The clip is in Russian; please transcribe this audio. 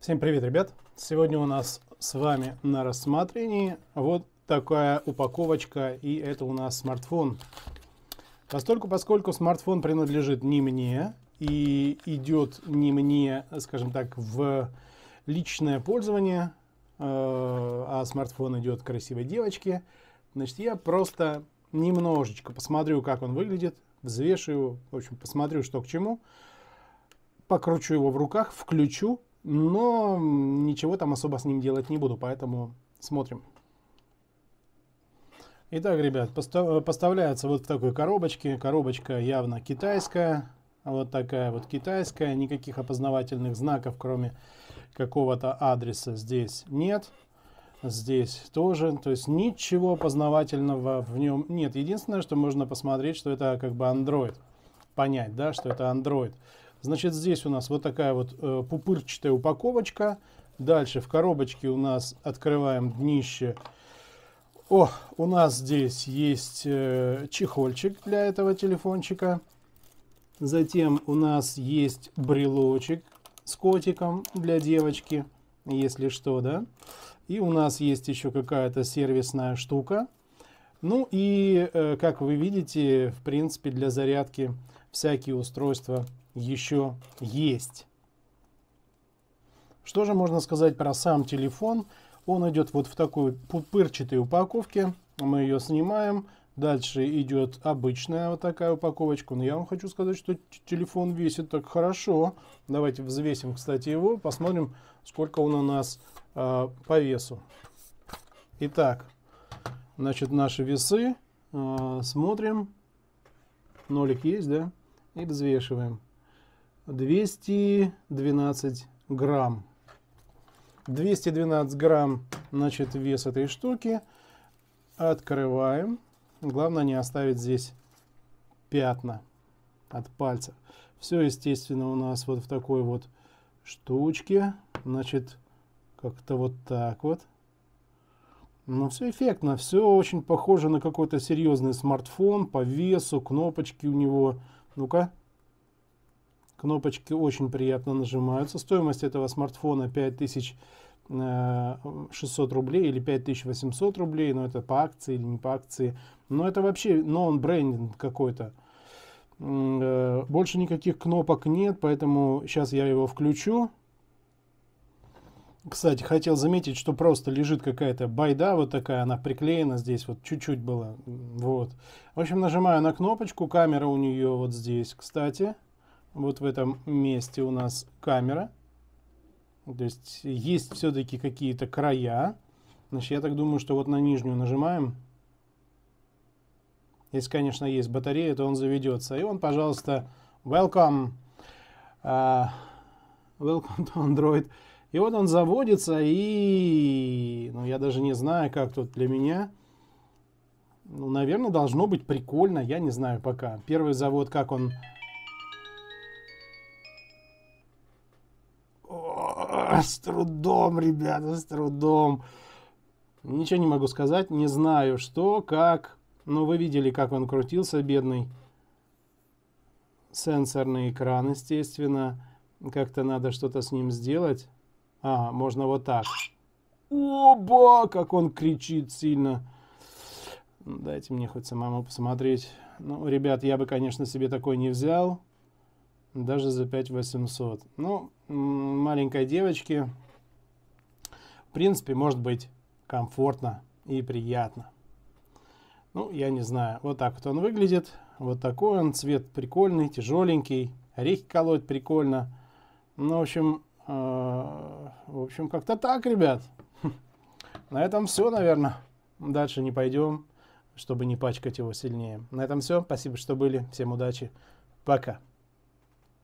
Всем привет, ребят! Сегодня у нас с вами на рассмотрении вот такая упаковочка, и это у нас смартфон. Постольку, поскольку смартфон принадлежит не мне и идет не мне, скажем так, в личное пользование, э, а смартфон идет красивой девочке, значит, я просто немножечко посмотрю, как он выглядит, взвешу его, в общем, посмотрю, что к чему, покручу его в руках, включу, но ничего там особо с ним делать не буду, поэтому смотрим. Итак, ребят, поставляется вот в такой коробочке. Коробочка явно китайская. Вот такая вот китайская. Никаких опознавательных знаков, кроме какого-то адреса, здесь нет. Здесь тоже. То есть ничего опознавательного в нем нет. Единственное, что можно посмотреть, что это как бы Android. Понять, да, что это Android. Значит, здесь у нас вот такая вот э, пупырчатая упаковочка. Дальше в коробочке у нас открываем днище о, у нас здесь есть э, чехольчик для этого телефончика. Затем у нас есть брелочек с котиком для девочки, если что, да. И у нас есть еще какая-то сервисная штука. Ну и, э, как вы видите, в принципе, для зарядки всякие устройства еще есть. Что же можно сказать про сам телефон? Он идет вот в такой пупырчатой упаковке. Мы ее снимаем. Дальше идет обычная вот такая упаковочка. Но я вам хочу сказать, что телефон весит так хорошо. Давайте взвесим, кстати, его. Посмотрим, сколько он у нас э, по весу. Итак, значит, наши весы. Э, смотрим. Нолик есть, да? И взвешиваем. 212 грамм. 212 грамм, значит, вес этой штуки. Открываем. Главное не оставить здесь пятна от пальцев. Все, естественно, у нас вот в такой вот штучке. Значит, как-то вот так вот. Ну, все эффектно. Все очень похоже на какой-то серьезный смартфон по весу, кнопочки у него. Ну-ка. Кнопочки очень приятно нажимаются. Стоимость этого смартфона 5600 э, рублей или 5800 рублей. Но это по акции или не по акции. Но это вообще нон-брендинг какой-то. Э, больше никаких кнопок нет, поэтому сейчас я его включу. Кстати, хотел заметить, что просто лежит какая-то байда вот такая, она приклеена здесь, вот чуть-чуть было. Вот. В общем, нажимаю на кнопочку, камера у нее вот здесь, кстати вот в этом месте у нас камера. То есть есть все-таки какие-то края. Значит, я так думаю, что вот на нижнюю нажимаем. Если, конечно, есть батарея, то он заведется. И он, пожалуйста, welcome. Uh, welcome to Android. И вот он заводится, и ну, я даже не знаю, как тут для меня. Ну, наверное, должно быть прикольно. Я не знаю пока. Первый завод, как он с трудом, ребята, с трудом. Ничего не могу сказать, не знаю что, как. Но вы видели, как он крутился, бедный. Сенсорный экран, естественно. Как-то надо что-то с ним сделать. А, можно вот так. Оба, как он кричит сильно. Дайте мне хоть самому посмотреть. Ну, ребят, я бы, конечно, себе такой не взял даже за 5800. Ну, маленькой девочке, в принципе, может быть комфортно и приятно. Ну, я не знаю. Вот так вот он выглядит. Вот такой он. Цвет прикольный, тяжеленький. Орехи колоть прикольно. Ну, в общем, э, в общем, как-то так, ребят. На этом все, наверное. Дальше не пойдем, чтобы не пачкать его сильнее. На этом все. Спасибо, что были. Всем удачи. Пока.